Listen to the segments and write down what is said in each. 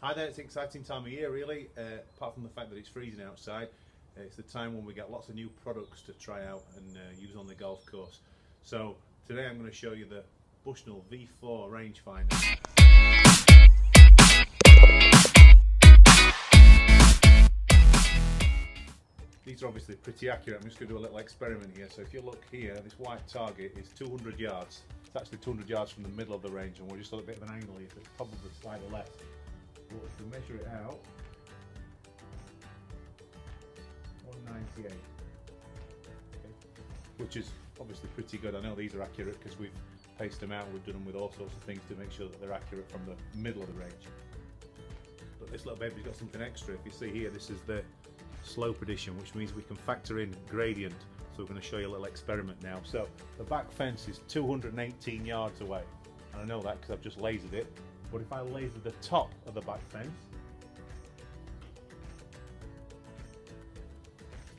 Hi there, it's an exciting time of year really, uh, apart from the fact that it's freezing outside. Uh, it's the time when we get lots of new products to try out and uh, use on the golf course. So today I'm going to show you the Bushnell V4 rangefinder. These are obviously pretty accurate. I'm just going to do a little experiment here. So if you look here, this white target is 200 yards. It's actually 200 yards from the middle of the range and we're just a little bit of an angle here, it's probably slightly less. But if we measure it out, 198. Okay. Which is obviously pretty good. I know these are accurate because we've paced them out. We've done them with all sorts of things to make sure that they're accurate from the middle of the range. But this little baby's got something extra. If you see here, this is the slope edition, which means we can factor in gradient. So we're going to show you a little experiment now. So the back fence is 218 yards away. And I know that because I've just lasered it. But if I laser the top of the back fence,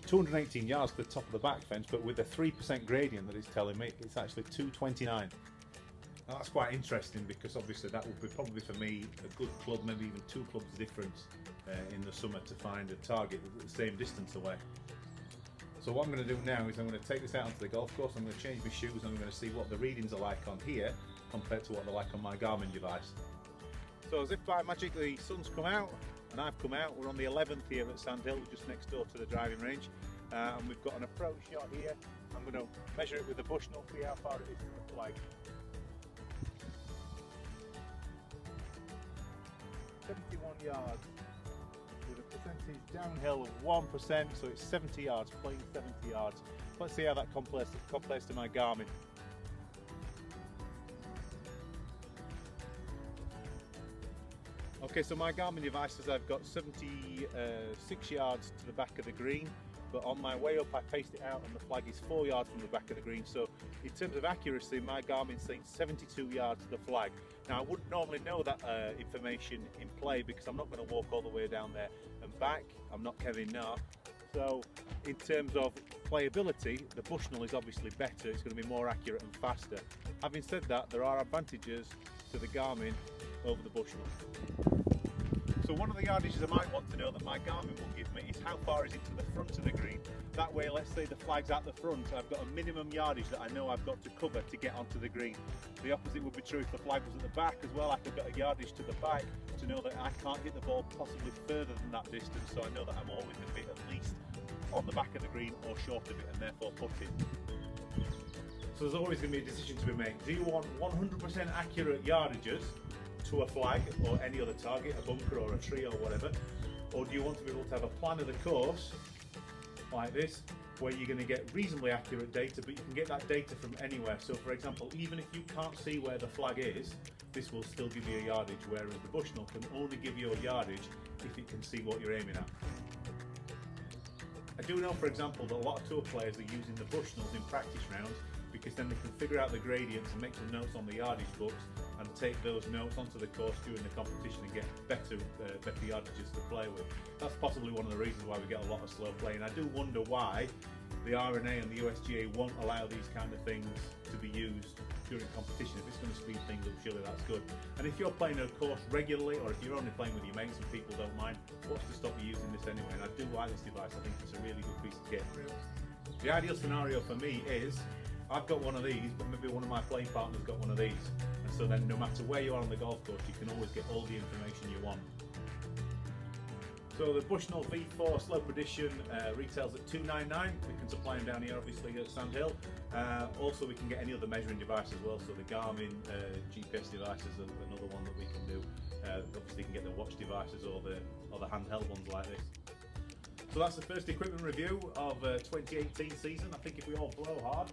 218 yards to the top of the back fence, but with a 3% gradient that it's telling me, it's actually 229. Now that's quite interesting because obviously that would be probably for me a good club, maybe even two clubs difference uh, in the summer to find a target the same distance away. So what I'm going to do now is I'm going to take this out onto the golf course, I'm going to change my shoes and I'm going to see what the readings are like on here compared to what they're like on my Garmin device. So as if by magic the sun's come out and I've come out, we're on the 11th here at Sandhill, just next door to the driving range uh, and we've got an approach shot here. I'm going to measure it with the Bushnell, see how far it is from the flag. 71 yards with a percentage downhill of 1%, so it's 70 yards, plain 70 yards. Let's see how that compares, compares to my Garmin. Okay, so my Garmin device says I've got 76 yards to the back of the green, but on my way up I paced it out and the flag is 4 yards from the back of the green. So in terms of accuracy, my Garmin's saying 72 yards to the flag. Now I wouldn't normally know that uh, information in play because I'm not going to walk all the way down there and back. I'm not Kevin Na. So in terms of playability, the Bushnell is obviously better. It's going to be more accurate and faster. Having said that, there are advantages to the Garmin over the Bushnell. So one of the yardages I might want to know that my Garmin will give me is how far is it to the front of the green. That way, let's say the flag's at the front, I've got a minimum yardage that I know I've got to cover to get onto the green. The opposite would be true if the flag was at the back as well. I could get a yardage to the back to know that I can't hit the ball possibly further than that distance. So I know that I'm always going to be at least on the back of the green or short of it and therefore putting. So there's always going to be a decision to be made. Do you want 100% accurate yardages to a flag or any other target, a bunker or a tree or whatever? Or do you want to be able to have a plan of the course like this, where you're going to get reasonably accurate data, but you can get that data from anywhere. So for example, even if you can't see where the flag is, this will still give you a yardage, whereas the Bushnell can only give you a yardage if it can see what you're aiming at. I do know, for example, that a lot of tour players are using the Bushnells in practice rounds because then they can figure out the gradients and make some notes on the yardage books and take those notes onto the course during the competition and get better uh, better yardages to play with. That's possibly one of the reasons why we get a lot of slow play. And I do wonder why the R&A and the USGA won't allow these kind of things to be used during competition. If it's going to speed things up, surely that's good. And if you're playing a course regularly, or if you're only playing with your mates and people don't mind, what's to stop you using this anyway? And I do like this device. I think it's a really good piece of kit. The ideal scenario for me is I've got one of these, but maybe one of my playing partners got one of these. And so then no matter where you are on the golf course, you can always get all the information you want. So the Bushnell V4 Slope Edition uh, retails at 299 We can supply them down here, obviously, at Sandhill. Uh, also, we can get any other measuring device as well. So the Garmin uh, GPS device is another one that we can do. Uh, obviously, you can get the watch devices or the, or the handheld ones like this. So that's the first equipment review of uh, 2018 season. I think if we all blow hard,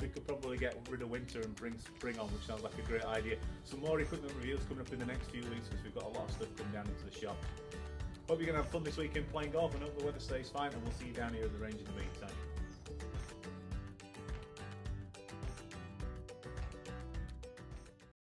we could probably get rid of winter and bring spring on, which sounds like a great idea. Some more equipment reviews coming up in the next few weeks because we've got a lot of stuff coming down into the shop. Hope you're going to have fun this weekend playing golf and hope the weather stays fine and we'll see you down here at the range in the meantime.